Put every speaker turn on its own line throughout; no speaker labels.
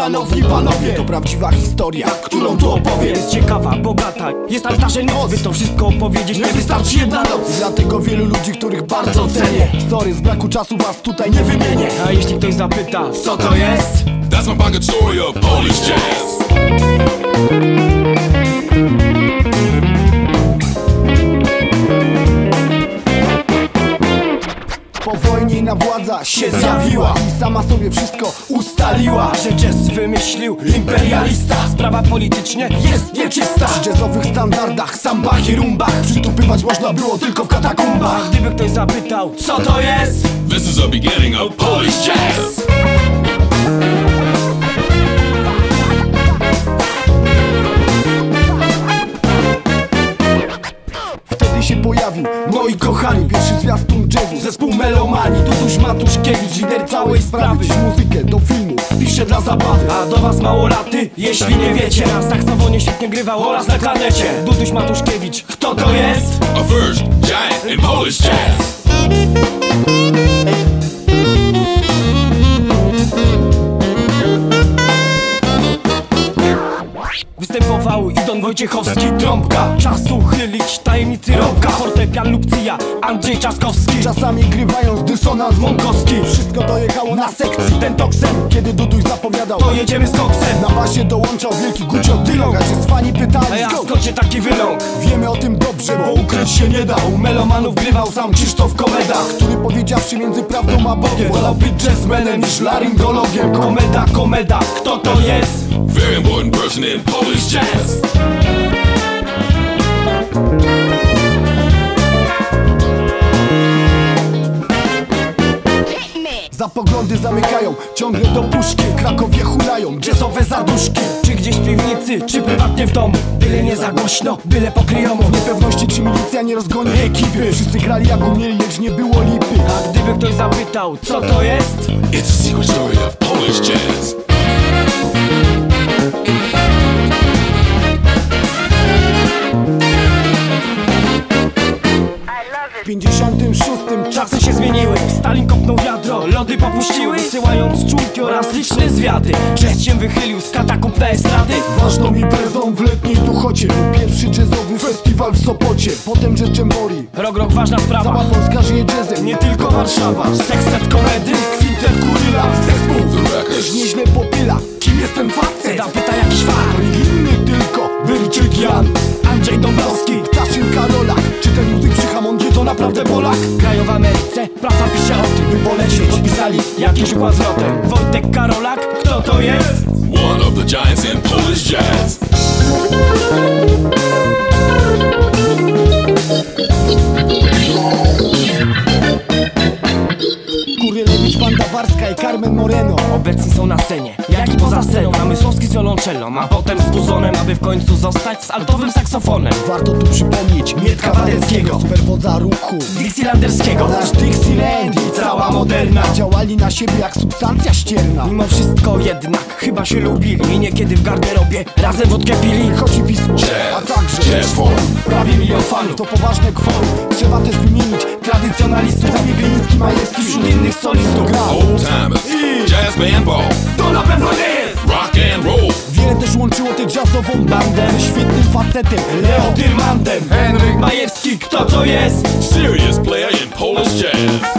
szanowni panowie To prawdziwa historia, którą tu opowiem.
Jest ciekawa, bogata, jest altarze noc By to wszystko opowiedzieć nie wystarczy jedna noc.
Dlatego wielu ludzi, których bardzo cenię. Sorry, z braku czasu was tutaj nie wymienię.
A jeśli ktoś zapyta, co to jest?
That's my pocket story of Polish jazz.
Się zjawiła. I sama sobie wszystko ustaliła.
Że jazz wymyślił imperialista. Sprawa politycznie jest nieczysta.
Przy jazzowych standardach, sambach i rumbach. Przytupywać można było tylko w
A
katakumbach.
Gdyby ktoś zapytał, co to jest?
This is the beginning of Polish jazz.
Moi kochani Pierwszy zwiastun jazzu, zespół Melomani. Tutuś Matuszkiewicz, lider całej sprawy. Dziś muzykę do filmu, pisze dla zabawy.
A do was małolaty, jeśli nie wiecie. Na saksofonie świetnie grywał oraz na klarnecie Duduś Matuszkiewicz, kto to jest?
A first giant in Polish jazz.
Występował i Don Wojciechowski. Trąbka, czas uchylić tajemnicy rąbka. Fortepian Lubcija, Andrzej Czaskowski
Czasami grywając dysonans
Mąkowski,
Wszystko dojechało na sekcji. Ten toksem Kiedy Duduś zapowiadał
to jedziemy z koksem.
Na basie dołączał wielki Gucio Dylong A się z fani
A
pytali
ja
skąd?
się taki wyląk?
Wiemy o tym dobrze, bo ukryć się nie dał
U melomanów grywał sam Krzysztof Komeda
Który powiedziawszy między prawdą a Bogiem Wolał być jazzmenem niż laryngologiem
Komeda, komeda, kto to jest?
Very important person in Polish jazz.
Za poglądy zamykają, ciągle do puszki W Krakowie hulają, jazzowe zaduszki
w piwnicy, czy prywatnie w domu. Byle nie za głośno, byle pokryjomu
Niepewności czy milicja nie rozgoni ekipy. Wszyscy grali jak umieli, lecz nie było lipy.
A gdyby ktoś zapytał, co to jest?
It's a secret story of Polish jazz.
W 56
Czasy się zmieniły, Stalin kopnął wiadro Lody popuściły, wysyłając członki oraz liczne zwiady. Jazz się wychylił z katakumb na estrady.
Ważną imprezą w letniej Tuchocie Był pierwszy jazzowy festiwal w Sopocie Potem Jamboree
Rok, rok, ważna
Cała
sprawa
Polska żyje jazzem, nie tylko Warszawa.
Sextet komedy,
Kwintet Kuryla, zespół.
Records.
Też nieźle popyla, kim jest ten facet?
Tam pyta jakiś
To
fan.
Nikt inny tylko Byrczyk Jan.
Andrzej Dąbrowski
Ptaszyn Karola Czy ten muzyk przy Hamondzie to naprawdę Polak?
Kraju w Ameryce, prasa pisze o tym
By polecieć
Podpisali jakiś układ z Wojtek Karolak, kto to jest?
One of the giants in Polish jazz.
Moreno.
Obecni są na scenie, jak i poza sceną. Namysłowski z violoncellą, a potem z buzonem Aby w końcu zostać z altowym saksofonem.
Warto tu przypomnieć Mietka Wadeckiego Superwodza ruchu.
Dixielanderskiego
Nasz Dixieland i cała moderna. Działali na siebie jak substancja ścierna.
Mimo wszystko jednak chyba się lubili. I niekiedy w garderobie razem wódkę pili.
Chodzi pismo, a także
Jazz.
Prawie milion fanów.
To poważne kworum. Trzeba też wymienić
Tradycjonalistów
Zabiegieński Majewski
Wśród innych solistów.
Grał.
Jazz band ball.
To na pewno nie jest
Rock and roll.
Wiele też łączyło tę jazzową bandę Ze świetnym facetem
Leo Tyrmandem Henryk Majewski, kto to jest?
Serious player in Polish jazz.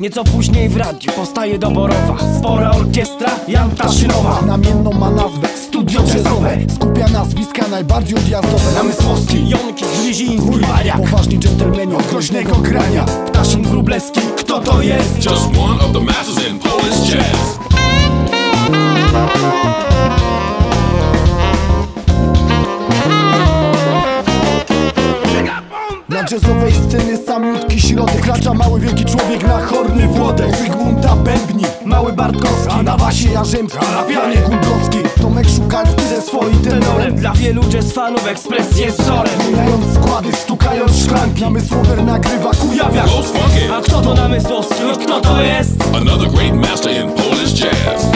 Nieco później w radiu powstaje doborowa Spora orkiestra Jan Taszynowa
Znamienną ma nazwę Jazzowe Skupia nazwiska najbardziej odjazdowe.
Namysłowski, Jonki, Gryziński, Wariak
Poważni dżentelmeni od groźnego grania.
Ptaszyn Wróblewski, kto to jest?
Just one of the in Polish jazz.
Na jazzowej sceny samiutki środek Kracza mały wielki człowiek na horny Włodek. Zygmunta Bębni, mały Bartkowski. A na basie Jarzębski, na pianie Szukalski ze swoim tenorem
Dla wielu jazz fanów ekspres jest wzorem
Zmieniając składy, stukając szklanki Namysłower nagrywa
funky.
A kto to Namysłowski? Kto to jest?
Another great master in Polish jazz.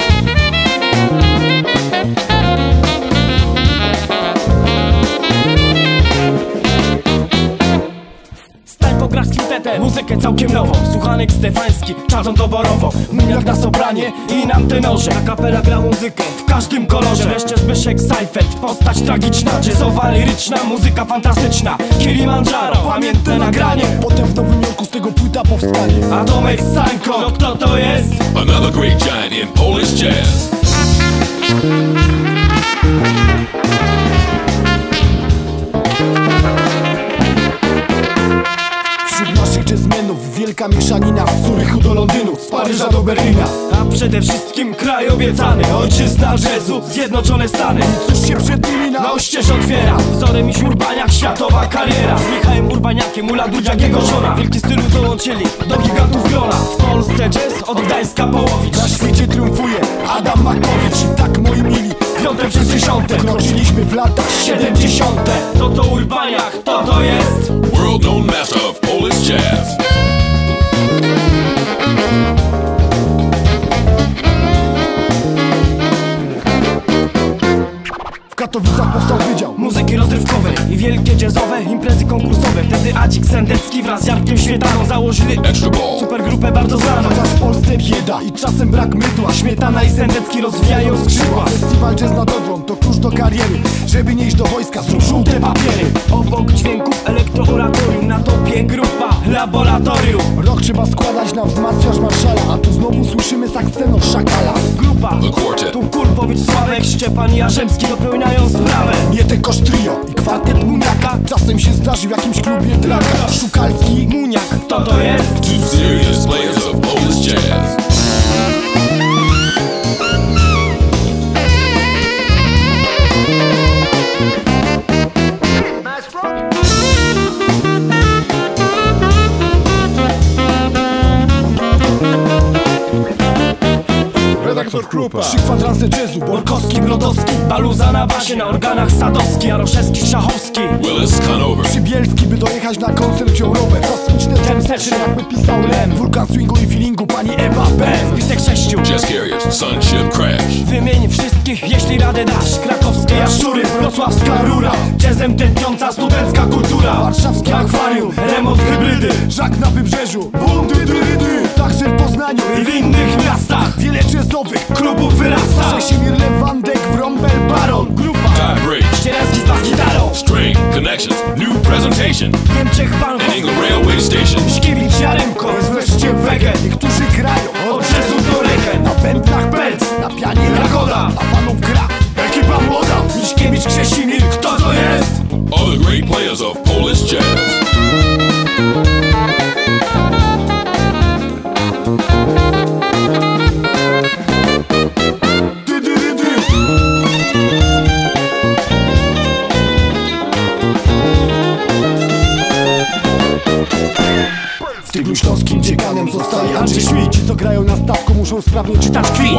Muzykę całkiem nową. Słuchanek Stefański, czadzą doborowo Muniak na sopranie i na tenorze A kapela gra muzykę w każdym kolorze. Wreszcie Zbyszek Seifert, postać tragiczna. Jazzowa, liryczna, muzyka fantastyczna. Kilimandżaro, pamiętne nagranie.
Potem w Nowym Jorku z tego płyta powstanie.
A Tomek Sanko, no kto to jest?
Another great giant in Polish jazz.
Wielka mieszanina Z Zurychu do Londynu, z Paryża do Berlina.
A przede wszystkim kraj obiecany Ojczyzna jazzu, Zjednoczone Stany.
Cóż się przed nimi na
oścież otwiera? Wzorem iś Urbaniak, światowa kariera. Z Michałem Urbaniakiem, Ula Dudziak, jego żona. Wielki stylu dołączyli do gigantów grona. W Polsce jazz od Gdańska Połowicz.
Na świecie triumfuje Adam Makowicz. I tak moi mili
Piąte przez dziesiąte.
Kroczyliśmy w latach
Siedemdziesiąte. To to Urbaniak, to to jest.
World known bullshit.
Supergrupę bardzo znaną.
Chociaż w Polsce bieda i czasem brak mydła.
Śmietana i Sendecki rozwijają skrzydła.
Festiwal Jazz nad Odrą to klucz do kariery. Żeby nie iść do wojska zrób żółte papiery.
Obok dźwięków elektrooratorium na topie grupa Laboratorium.
Rok trzeba składać na wzmacniacz marszala A tu znowu słyszymy sakscenor szakala.
Grupa. Tu Kulpowicz, Sławek, Szczepan i Jarzemski dopełniają sprawę.
Nie tylko trio i kwartet Muniaka. Czasem się zdarzy w jakimś klubie draka. Szukalski
Muniak, kto to jest?
Serious players of Polish jazz.
Krupa. Trzy kwadranse jazzu
Borkowski, Brodowski, Baluza na basie, na organach Sadowski, Jaroszewski, Szachowski.
Willis Conover.
Przybielski, by dojechać na koncert wziął rower Kosmiczne jam session, jakby pisał Lem. Wulkan swingu i feelingu, pani Ewa Ben
Spisek sześciu.
Jazz Carriers. Sunship Crash.
Wymień wszystkich, jeśli radę dasz. Krakowskie jaszczury, wrocławska rura. Jazzem tętniąca studencka kultura.
Warszawskie akwarium,
remont hybrydy.
Żak na wybrzeżu. Bum, dy, dy, dy. Także w Poznaniu
I w innych miastach
Wiele jazzowych
klubów wyrasta
Czesimir Lewandek, Wrąbel, Baron Grupa
Bridge.
Ścieracki z gitarą
String Connections. New presentation.
Niemczech Bank
And England Railway Station.
Szkiewicz, Jaremko,
jest wreszcie wege Niektórzy grają
od jazzu do reggae
Na bębnach Belc, na pianie Jagoda A fanów gra ekipa młoda
Miśkiewicz, Krzesimir, kto to jest?
Other great players of Polish jazz.
W Tyglu Śląskim dzieganem zostaje Andrzej Szmid Ci co grają na stawku muszą sprawnie czytać kwit.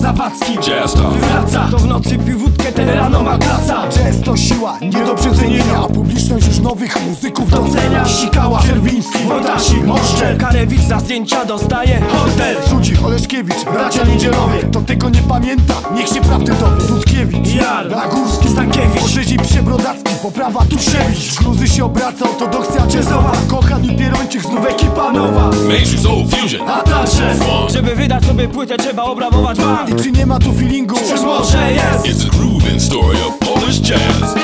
Zawadzki,
Star.
wraca. To w nocy pił wódkę, ten rano ma praca.
Jazz to siła, nie do przecenienia A publiczność już nowych muzyków docenia. Sikała, Czerwiński,
Wodasik, Oszczel Karewicz za zdjęcia dostaje hotel.
Cudzik, Oleszkiewicz, bracia Niedzielowie To tego nie pamięta, niech się prawdy dowie Dudkiewicz,
Jar,
Nagórski,
Stankiewicz.
Orzezi Przebrodacki, poprawa Tuszewicz Gruzy się obraca, ortodokcja jazzowa Kochan i Pierończyk, znów ekipa nowa
Mainstream Soul Fusion.
A także,
Funk.
żeby wydać sobie płytę trzeba obrabować bank
I czy nie ma tu feelingu?
Czyż może jest?
It's a grooving story of Polish jazz.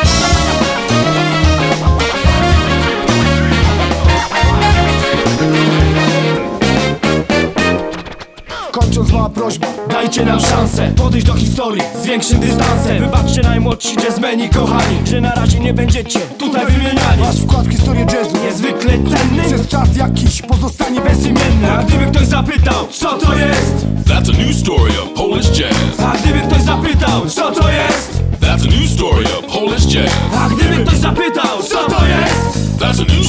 Mała prośba
Dajcie nam szansę podejść do historii z większym dystansem Wybaczcie najmłodsi jazzmeni kochani Że na razie nie będziecie tutaj wymieniani
Wasz wkład w historię jazzu
Niezwykle cenny
Przez czas jakiś pozostanie bezimienny
A gdyby ktoś zapytał, co to jest?
That's a new story of Polish jazz.
A gdyby ktoś zapytał, co to jest?
That's a new story of Polish jazz.
A gdyby ktoś zapytał, co to jest?
That's a new